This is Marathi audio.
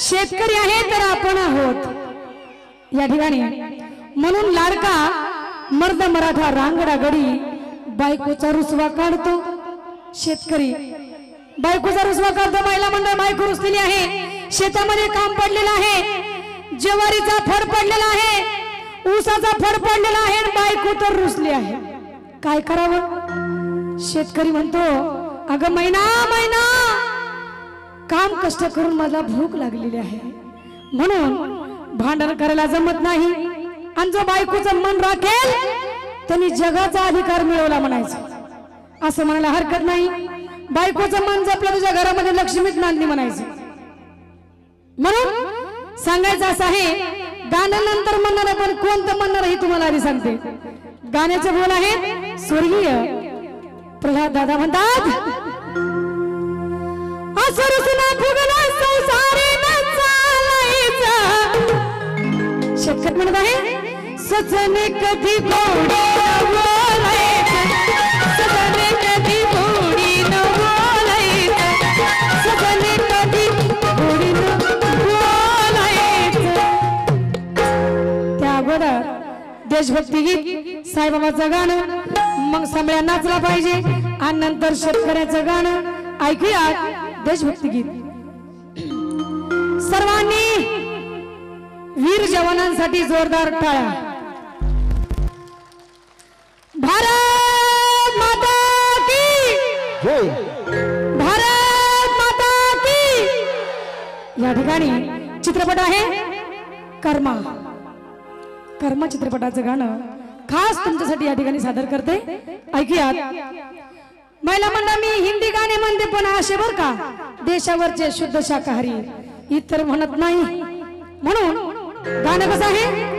शेतकरी आहे तर आपण आहोत. या ठिकाणी म्हणून लाडका मर्द मराठा रांगडा गडी बायकोचा रुसवा काढतो. शेतकरी बायकोचा रुसवा काढतो. महिला मंडळ बायको रुसलेली आहे. शेतामध्ये काम पडलेलं आहे. ज्वारीचा फड पडलेला आहे. ऊसाचा फड पडलेला आहे. आणि बायको तर रुसली आहे. काय करावं? शेतकरी म्हणतो अगं महिना महिना काम कष्ट करून मला भूक लागलेली आहे. म्हणून भांडण करायला जमत नाही. आणि जो बायकोचं मन राखेल त्यांनी जगाचा अधिकार मिळवला म्हणायचं. असं म्हणायला हरकत नाही. बायकोचं मन जपलं तुझ्या घरामध्ये लक्ष्मीच नांदली म्हणायचं. म्हणून सांगायचं असं आहे गाण्यानंतर म्हणणार पण कोणतं म्हणणार हे तुम्हाला आधी सांगते. गाण्याचे बोल आहेत स्वर्गीय प्रल्हाद दादा म्हणतात असुरसुना फुगला संसारीनं चालायचं शेतकरी म्हणत आहे सजने कधी गोडी न बोलायचं सजने कधी गोडी न बोलायचं सजने कधी गोडी न बोलायचं त्या अगोदर देशभक्ती गीत साईबाबाचं गाणं मग सगळ्या नाचला पाहिजे. आणि नंतर शेतकऱ्याचं गाणं. ऐकूया. देशभक्ती गीत. सर्वांनी वीर जवानांसाठी जोरदार टाळ्या. भारत माता की भारत माता की. या ठिकाणी चित्रपट आहे कर्मा. कर्मा चित्रपटाचं गाणं खास तुमच्यासाठी या ठिकाणी सादर करते. ऐकूयात. महिला म्हणा मी हिंदी गाणे म्हणते पण असे बर का? देशावरचे शुद्ध शाकाहारी इतर म्हणत नाही. म्हणून गाणं कसं आहे?